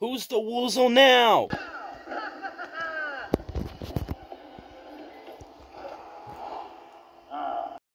Who's the Woozle now?